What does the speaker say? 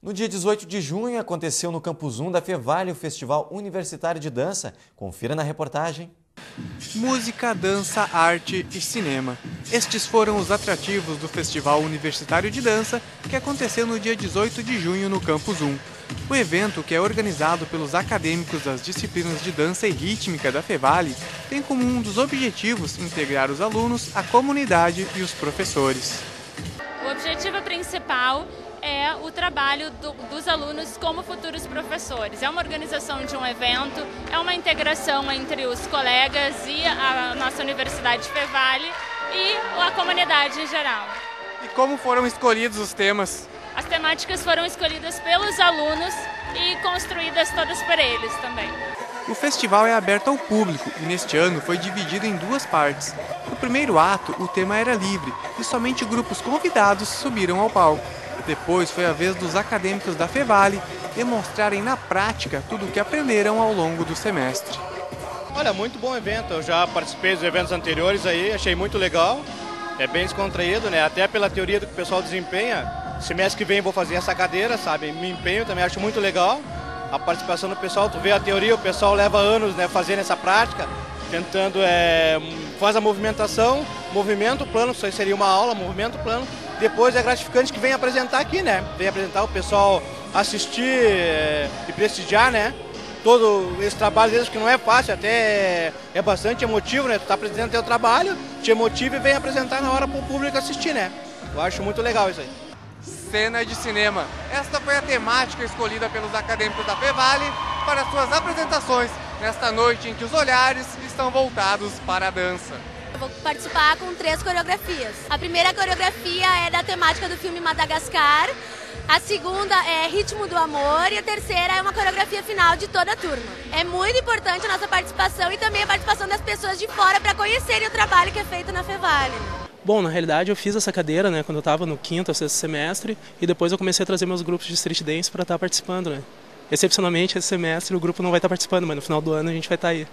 No dia 18 de junho aconteceu no Campus 1 da Fevale o Festival Universitário de Dança. Confira na reportagem. Música, dança, arte e cinema. Estes foram os atrativos do Festival Universitário de Dança que aconteceu no dia 18 de junho no Campus 1. O evento, que é organizado pelos acadêmicos das disciplinas de dança e rítmica da Fevale, tem como um dos objetivos integrar os alunos, a comunidade e os professores. O objetivo principal é o trabalho do, dos alunos como futuros professores. É uma organização de um evento, é uma integração entre os colegas e a nossa Universidade Fevale e a comunidade em geral. E como foram escolhidos os temas? As temáticas foram escolhidas pelos alunos e construídas todas por eles também. O festival é aberto ao público e neste ano foi dividido em duas partes. No primeiro ato, o tema era livre e somente grupos convidados subiram ao palco. Depois foi a vez dos acadêmicos da Fevale demonstrarem na prática tudo o que aprenderam ao longo do semestre. Olha, muito bom evento. Eu já participei dos eventos anteriores aí, achei muito legal. É bem descontraído, né? Até pela teoria do que o pessoal desempenha. Semestre que vem vou fazer essa cadeira, sabe? Me empenho também, acho muito legal. A participação do pessoal, tu vê a teoria, o pessoal leva anos né, fazendo essa prática, tentando, é, faz a movimentação, movimento, plano, isso aí seria uma aula, movimento, plano, depois é gratificante que vem apresentar aqui, né? Vem apresentar o pessoal assistir é, e prestigiar, né? Todo esse trabalho deles que não é fácil, até é bastante emotivo, né? Tu tá apresentando teu trabalho, te emotiva e vem apresentar na hora para o público assistir, né? Eu acho muito legal isso aí. Cena de cinema. Esta foi a temática escolhida pelos acadêmicos da Fevale para suas apresentações nesta noite em que os olhares estão voltados para a dança. Eu vou participar com três coreografias. A primeira coreografia é da temática do filme Madagascar. A segunda é Ritmo do Amor e a terceira é uma coreografia final de toda a turma. É muito importante a nossa participação e também a participação das pessoas de fora para conhecerem o trabalho que é feito na Fevale. Bom, na realidade eu fiz essa cadeira, né, quando eu estava no quinto ou sexto semestre e depois eu comecei a trazer meus grupos de street dance para estar tá participando, né. Excepcionalmente esse semestre o grupo não vai estar participando, mas no final do ano a gente vai estar aí.